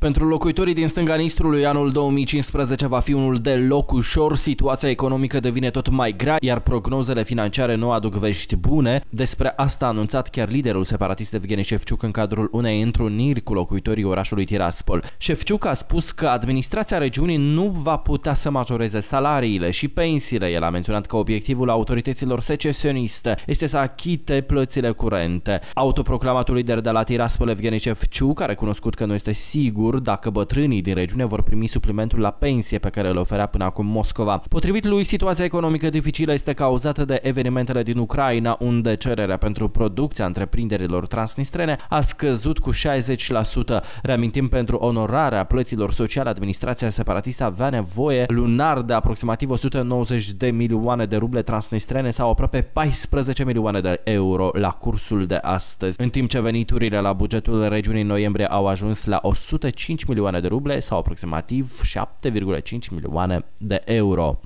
Pentru locuitorii din stânga Nistrului, anul 2015 va fi unul de loc ușor, situația economică devine tot mai grea, iar prognozele financiare nu aduc vești bune. Despre asta a anunțat chiar liderul separatist Evgeni Șefciuc în cadrul unei întruniri cu locuitorii orașului Tiraspol. Șefciuc a spus că administrația regiunii nu va putea să majoreze salariile și pensiile. El a menționat că obiectivul autorităților secesioniste este să achite plățile curente. Autoproclamatul lider de la Tiraspol, Evgeni Șefciuc, a recunoscut că nu este sigur sigur dacă bătrânii din regiune vor primi suplimentul la pensie pe care îl oferea până acum Moscova. Potrivit lui, situația economică dificilă este cauzată de evenimentele din Ucraina, unde cererea pentru producția întreprinderilor transnistrene a scăzut cu 60%. Reamintim, pentru onorarea plăților sociale, administrația separatistă avea nevoie lunar de aproximativ 190 de milioane de ruble transnistrene sau aproape 14 milioane de euro la cursul de astăzi, în timp ce veniturile la bugetul regiunii noiembrie au ajuns la 100 5 milioane de ruble sau aproximativ 7,5 milioane de euro.